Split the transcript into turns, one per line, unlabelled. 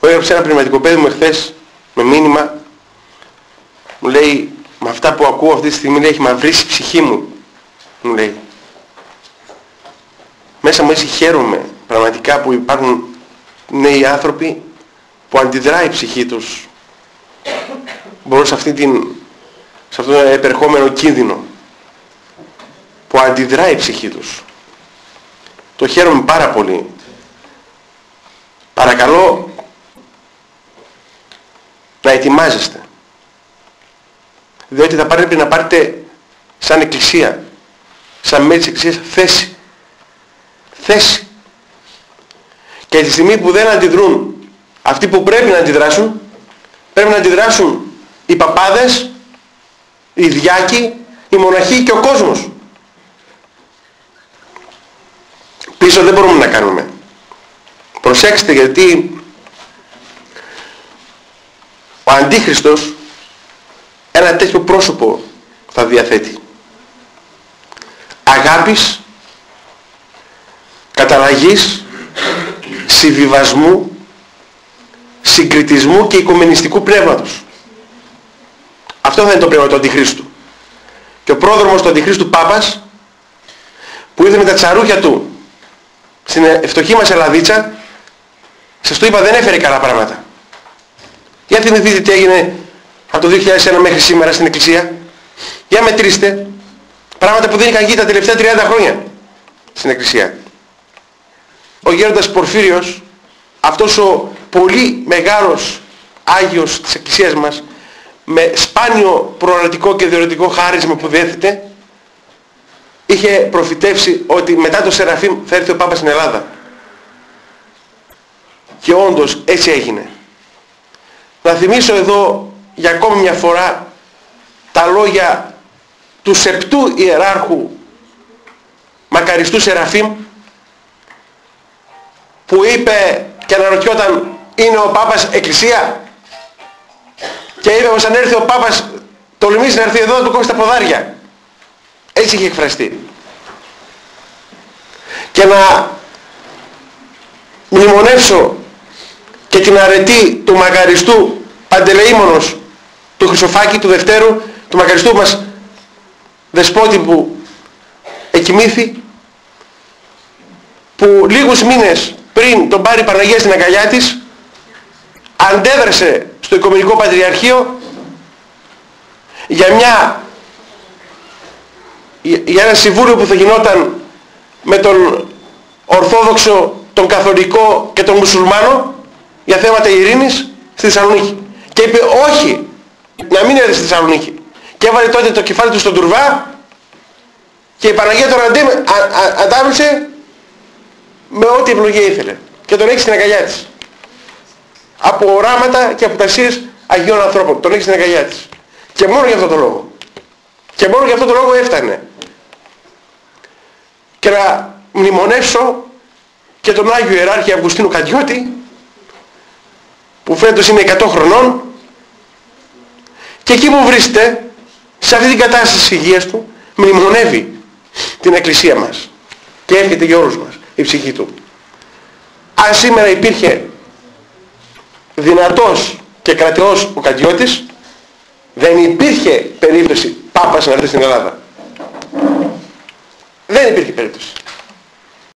Μου έγραψε ένα πνευματικό παιδί μου εχθές με μήνυμα. Μου λέει με αυτά που ακούω αυτή τη στιγμή λέει, έχει μαυρίσει η ψυχή μου μου λέει. Μέσα μου έτσι χαίρομαι πραγματικά που υπάρχουν νέοι άνθρωποι που αντιδράει η ψυχή τους. Μπορώ σε, αυτή την, σε αυτό το επερχόμενο κίνδυνο που αντιδράει η ψυχή τους. Το χαίρομαι πάρα πολύ. Παρακαλώ να ετοιμάζεστε διότι θα πρέπει να πάρετε σαν εκκλησία σαν μέλη της εκκλησίας θέση. Θέση. Και τη στιγμή που δεν αντιδρούν αυτοί που πρέπει να αντιδράσουν πρέπει να αντιδράσουν οι παπάδες οι διάκοι οι μοναχοί και ο κόσμος. Πίσω δεν μπορούμε να κάνουμε. Προσέξτε γιατί ο Αντίχριστος ένα τέτοιο πρόσωπο θα διαθέτει. Αγάπης καταλλαγής συμβιβασμού συγκριτισμού και οικομενιστικού πνεύματος. Αυτό θα είναι το πνεύμα του Αντιχρίστου. Και ο πρόδρομος του Αντιχρίστου Πάπας που ήρθε με τα τσαρούχια του στην φτωχή μας Ελλαδίτσα σας το είπα δεν έφερε καλά πράγματα για θυμηθείτε τι έγινε από το 2001 μέχρι σήμερα στην Εκκλησία; Για μετρήστε πράγματα που δεν είχαν γίνει τα τελευταία 30 χρόνια στην Εκκλησία. Ο γέροντας Πορφύριος, αυτός ο πολύ μεγάλος Άγιος της Εκκλησίας μας, με σπάνιο προορατικό και διορατικό χάρισμα που δέθεται, είχε προφητεύσει ότι μετά το Σεραφείμ θα έρθει ο Πάπας στην Ελλάδα. Και όντως έτσι έγινε. Να θυμίσω εδώ για ακόμη μια φορά τα λόγια του σεπτού ιεράρχου μακαριστού Σεραφείμ που είπε και αναρωτιόταν είναι ο Πάπας εκκλησία; Και είπε πως αν έρθει ο Πάπας τολμήσει να έρθει εδώ να του κόψεις τα ποδάρια έτσι είχε εκφραστεί. Και να μνημονεύσω και την αρετή του μακαριστού Παντελεήμονος του Χρυσοφάκη του Δευτέρου του μακαριστού μας δεσπότη που εκοιμήθη που λίγους μήνες πριν τον πάρει η Παναγία στην αγκαλιά της αντέδρασε στο Οικομενικό Πατριαρχείο για μια για ένα συμβούλιο που θα γινόταν με τον Ορθόδοξο, τον Καθολικό και τον Μουσουλμάνο για θέματα ειρήνης στη Θεσσαλονίκη και είπε όχι να μην έρθει στη Θεσσαλονίκη και έβαλε τότε το κεφάλι του στον τουρβά και η Παναγία τον αντάμισε με ό,τι ευλογία ήθελε και τον έχει στην αγκαλιά της. Από οράματα και από τασίες Αγίων ανθρώπων τον έχει στην αγκαλιά της. Και μόνο για αυτό το λόγο. Και μόνο για αυτό το λόγο έφτανε. Και να μνημονεύσω και τον Άγιο Ιεράρχη Αυγουστίνου Καντιώτη που φέτος είναι 100 χρονών και εκεί που βρίσκεται σε αυτή την κατάσταση της υγείας του μνημονεύει την εκκλησία μας και έρχεται για όλους μας η ψυχή του. Αν σήμερα υπήρχε δυνατός και κρατεός ο Καντιώτης δεν υπήρχε περίπτωση Πάπας να έρθει στην Ελλάδα. Δεν υπήρχε περίπτωση